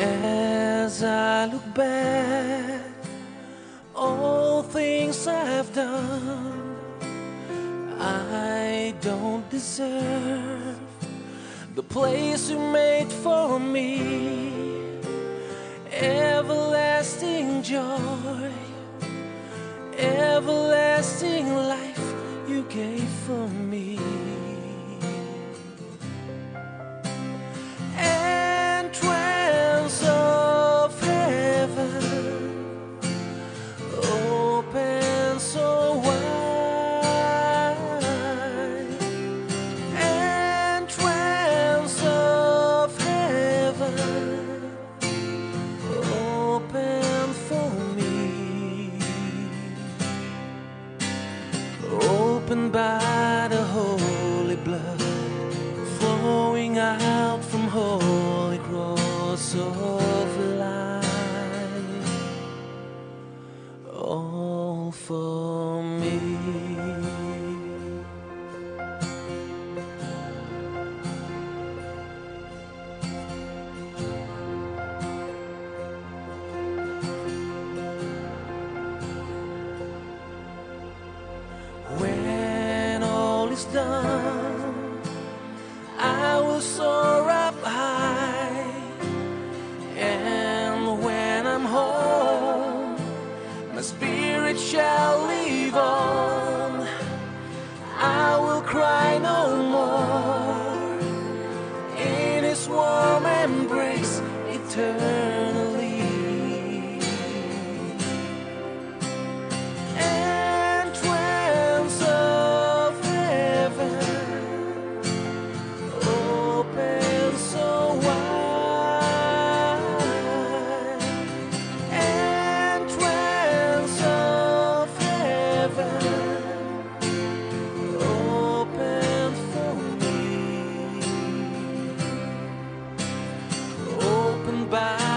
As I look back, all things I've done, I don't deserve the place you made for me. Ever Everlasting joy, everlasting life you gave for me. By the holy blood flowing out from holy cross of life. All for me done I will soar up high, and when I'm home, my spirit shall live on. I will cry no more in His warm embrace eternally. By